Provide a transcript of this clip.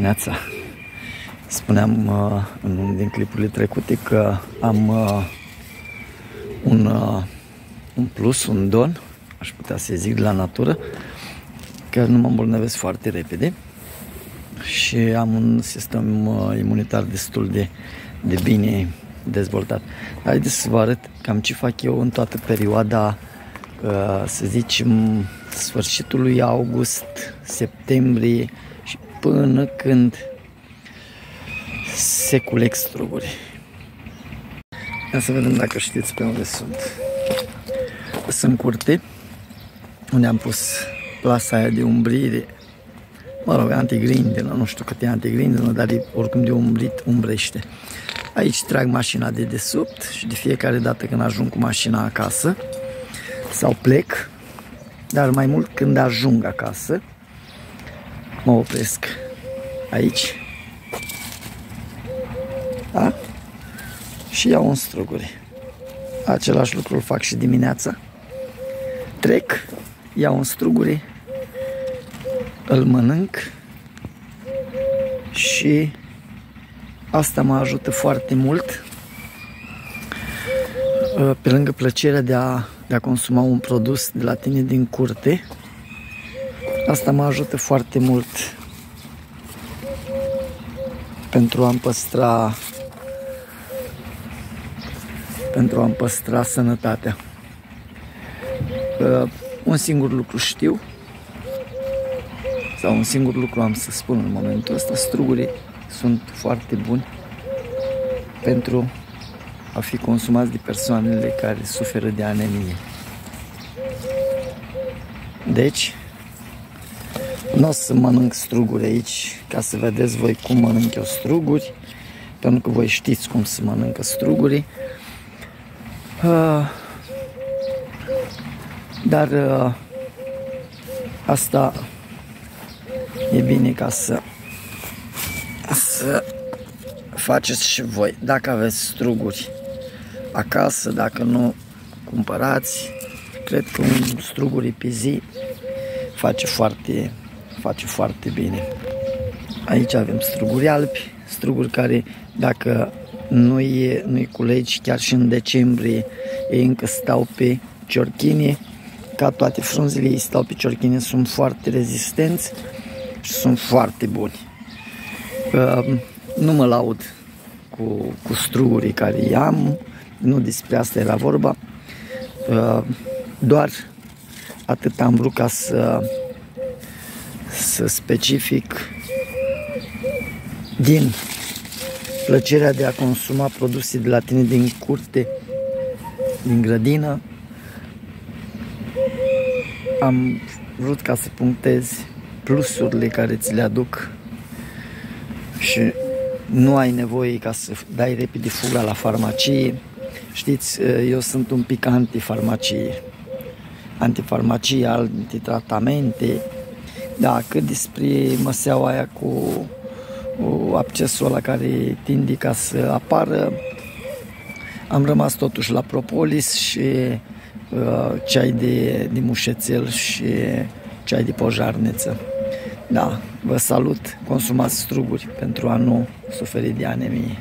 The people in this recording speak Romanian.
Neața. Spuneam uh, în unul din clipurile trecute că am uh, un, uh, un plus, un don, aș putea să zic, de la natură, că nu mă îmbolnăvesc foarte repede și am un sistem uh, imunitar destul de, de bine dezvoltat. Haideți să vă arăt cam ce fac eu în toată perioada, uh, să zicem, sfârșitul lui august, septembrie și până când se culeg struguri. Ia să vedem dacă știți pe unde sunt. Sunt curte, unde am pus plasa aia de umbrire, mă rog, antigrindină, nu știu cât e antigrindină, dar e oricum de umbrit, umbrește. Aici trag mașina de desubt și de fiecare dată când ajung cu mașina acasă sau plec, dar mai mult când ajung acasă, mă opresc aici da? și iau un struguri. Același lucru îl fac și dimineața. Trec, iau un struguri, îl mănânc și asta mă ajută foarte mult pe lângă plăcerea de a, de a consuma un produs de la tine din curte, asta mă ajută foarte mult pentru a-mi păstra pentru a-mi păstra sănătatea. Uh, un singur lucru știu, sau un singur lucru am să spun în momentul ăsta, strugurii sunt foarte buni pentru a fi consumați de persoanele care suferă de anemie. Deci, nu o să mănânc struguri aici ca să vedeți voi cum mănânc eu struguri, pentru că voi știți cum să mănâncă strugurii. Uh, dar uh, asta e bine ca să să faceți și voi. Dacă aveți struguri acasă, dacă nu cumpărați, cred că un struguri pe zi face foarte, face foarte bine. Aici avem struguri albi, struguri care dacă nu-i, nu-i culegi chiar și în decembrie, ei încă stau pe ciorchine, ca toate frunzele ei stau pe ciorchine, sunt foarte rezistenți și sunt foarte buni. Uh, nu mă laud cu, cu strugurii care i-am, nu despre asta era vorba, uh, doar atât am vrut ca să, să specific din plăcerea de a consuma produse de la tine din curte, din grădină, am vrut ca să punctez plusurile care ți le aduc și nu ai nevoie ca să dai repede fuga la farmacie. Știți, eu sunt un pic antifarmacie. Antifarmacie, antitratamente. Da, cât despre măseaua aia cu accesul la care tinde ca să apară, am rămas totuși la propolis și uh, ceai de, de mușețel și ceai de pojarniță. Da, vă salut, consumați struguri pentru a nu suferi de anemie.